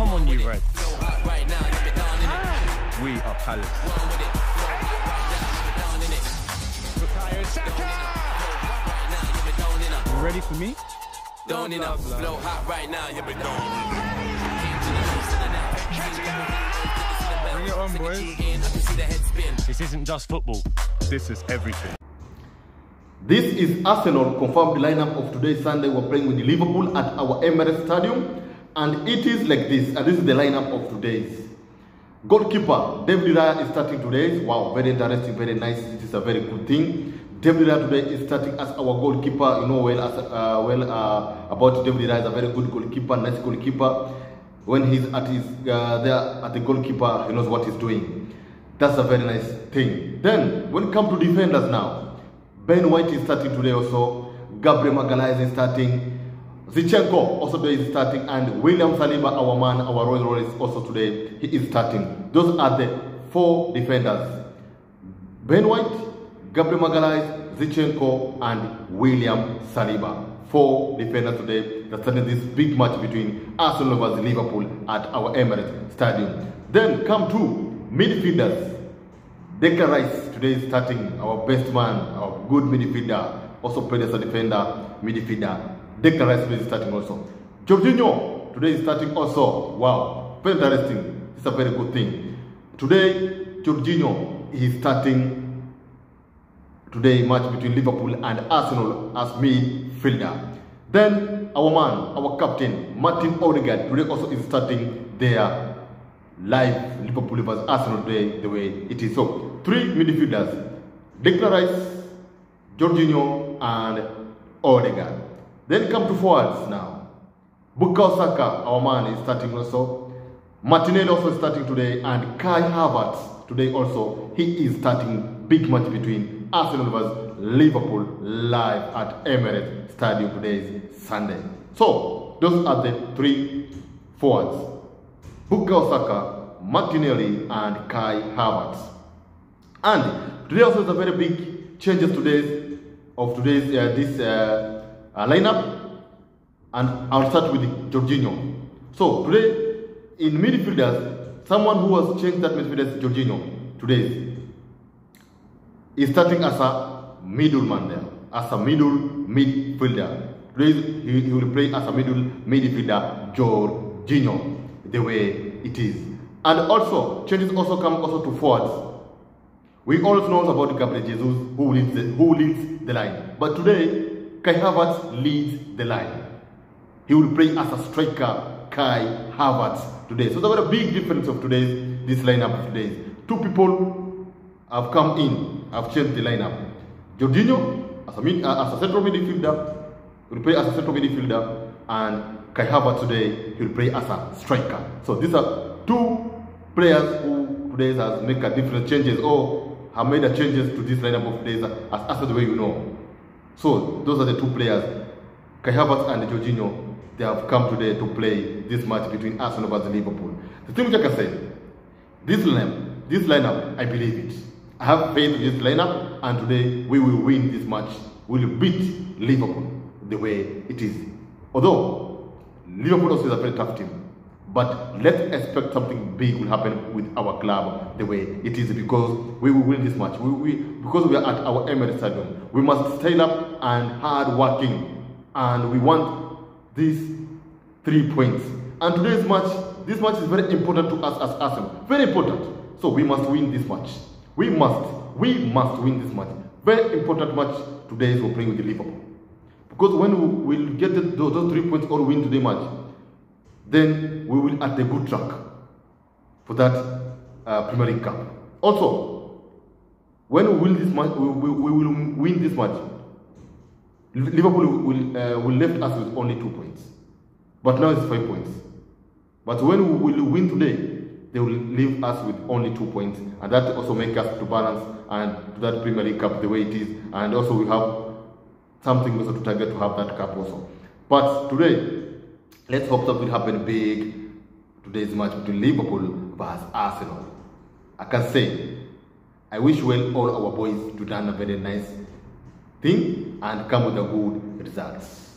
Come on, you Reds. Ah. We are Palace. You ready for me? Don't enough, flow hot right now, you be Bring it on, boys. This isn't just football. This is everything. This is Arsenal confirmed lineup of today Sunday. We're playing with Liverpool at our Emirates Stadium, and it is like this. And this is the lineup of today's goalkeeper. David Raya is starting today. Wow, very interesting, very nice. It is a very good thing. David Raya today is starting as our goalkeeper. You know well as uh, well uh, about David Raya is a very good goalkeeper, nice goalkeeper. When he's at his uh, there at the goalkeeper, he knows what he's doing. That's a very nice thing. Then when it comes to defenders now, Ben White is starting today also. Gabriel Magalhaes is starting. Zinchenko also today is starting. And William Saliba, our man, our Royal is also today. He is starting. Those are the four defenders. Ben White, Gabriel Magalhaes, Zinchenko, and William Saliba. Four defenders today that started this big match between Arsenal versus Liverpool at our Emirates Stadium. Then come to midfielders. Declan Rice today is starting, our best man, our good midfielder, also played as a defender, midfielder. Declan Rice today is starting also. Jorginho today is starting also. Wow, very interesting. It's a very good thing. Today, Jorginho is starting today match between Liverpool and Arsenal as midfielder. Then our man, our captain, Martin Odegaard, today also is starting their live Liverpool versus Arsenal today the way it is. So three midfielders, Declan Rice, Jorginho, and Odegaard. Then come to forwards now. Bukayo Saka, our man, is starting also. Martinelli also is starting today, and Kai Havertz today also. He is starting big match between Arsenal versus Liverpool live at Emirates Stadium today is Sunday. So those are the three forwards. Bukayo Saka, Martinelli, and Kai Havertz. And today also is a very big changes today of today's uh, this uh, uh, lineup. And I'll start with Jorginho. So today in midfielders, someone who has changed that midfielder is Jorginho today is starting as a middleman there, as a middle midfielder. Today he, he will play as a middle midfielder, Jorginho, the way it is. And also changes also come also to forwards. We all know about Gabriel Jesus who leads the, who leads the line. But today, Kai Havertz leads the line. He will play as a striker, Kai Havertz today. So there was a big difference of today's this lineup of today. Two people have come in, have changed the lineup. Jorginho as a, mid, uh, as a central midfielder, will play as a central midfielder, and Kai Havertz today he will play as a striker. So these are two players who today has made a different changes or have made a changes to this lineup of players as, as the way you know. So those are the two players, Kai Havertz and Jorginho. They have come today to play this match between Arsenal versus Liverpool. The thing which I can say, this lineup, this lineup, I believe it. I have faith in this lineup, and today we will win this match. We will beat Liverpool the way it is. Although Liverpool also is a very tough team, but let's expect something big will happen with our club the way it is because we will win this match. We, we because we are at our Emirates Stadium. We must stay up and hard working, and we want these three points. And today's match, this match is very important to us as Arsenal. Very important. So we must win this match. We must, we must win this match. Very important match today is we're playing with Liverpool. Because when we will get those three points or win today match, then we will at the good track for that uh, Premier League Cup. Also, when we win this match, we, we, we will win this match. Liverpool will, uh, will left us with only two points, but now it's five points. But when we will win today, they will leave us with only two points, and that also make us to balance and to that Premier League Cup the way it is, and also we have something also to target to have that cup also. But today, let's hope something happen big. Today's match between Liverpool versus Arsenal. I can say, I wish well all our boys to done a very nice thing and come with a good results.